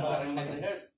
Parang